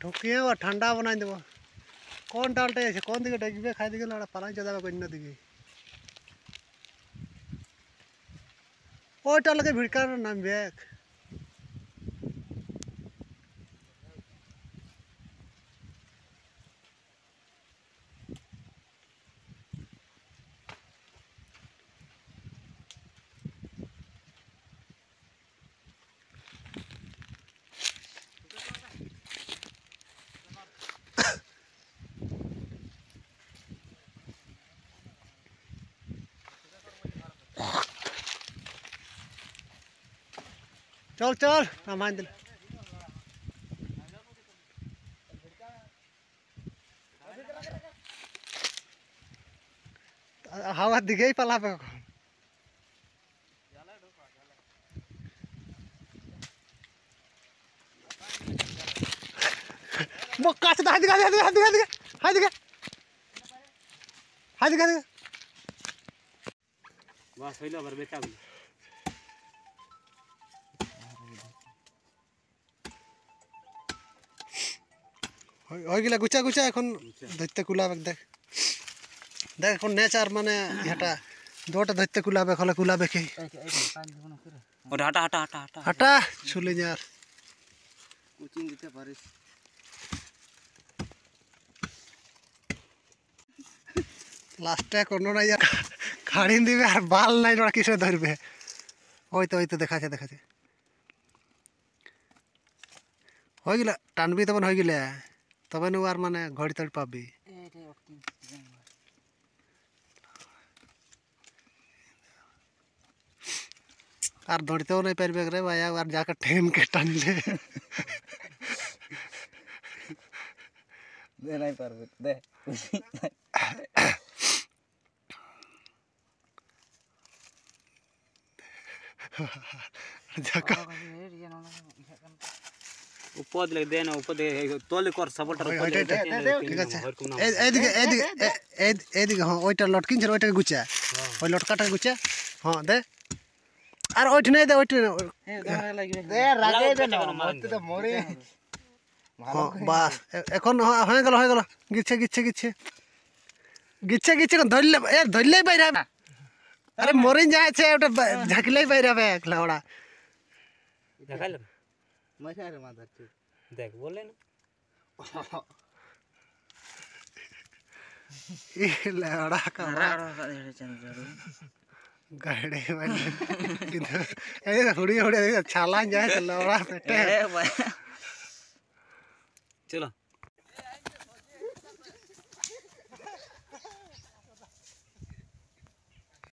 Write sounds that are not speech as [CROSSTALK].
ঠকিয়ে ও ঠান্ডা বানাই দেবো কোন ডালটা আছে কোন দিকে ডাকবে খাই দিকে না পালাই চলে যাবে অন্য দিকে ওইটা লোকে ভিড়কার নামবে চল चल चल मान दिल हवा दिखे ही पला पे बक्का से दिखा दिखा दिखा दिखा बस होइला भर बेटा হয়ে গেলে গুচা গুচা এখন ধরতে কুলাবে দেখ। দেখ এখন নেচার মানে এটা দুটা ধরতে কুলাবে হলে কুলাবে কি? ওটা হাঁটা হাঁটা হাঁটা হাঁটা। হাঁটা ছুলি যার কোচিং দিতে পারিস। লাস্টে কোনো নাই যা খাড়ি দিবে আর বাল নাই ওরা কিসে ধরবে? ওই তো ওই তো দেখাচ্ছে দেখাচ্ছে। হয়ে গেলে টানবি তখন হয়ে গেলে তবে নু আর মানে ঘড়ি তড়ি পাবি আর ধরতেও নাই পারবে রে ভাই আর যাকে ঠেনকে টানলে দে নাই পারবে দে যাকে উপর দিলে দে না উপর দিকে তলে কর সাপোর্টার উপর দিকে ঠিক আছে। এই- এইদিকে এইদিকে এ- এইদিকে হ্যাঁ ওইটা লটকিনছে ওইটাকে গুছা। ওই হ্যাঁ দে। আর ওইটি নেই দে ওইটি হ্যাঁ বাস। এখন হ্যাঁ, হয়ে গেল হয়ে গেল। গিচ্ছে গিচ্ছে গিচ্ছে। গিচ্ছে গিচ্ছে এখন ধরলে এ ধরলেই বাইরে হবে। আরে মরিন যাচ্ছে ওটা বা- ঝাঁকলেই বাইরে হবে একলা ওরা। দেখাইল দেখ বললে না ইলে ওরা কামড়া গাড়ি মানে কিন্তু এই যে হুড়ি হুড়ি ছালা যায় ওরা পেটে [LAUGHS] চলো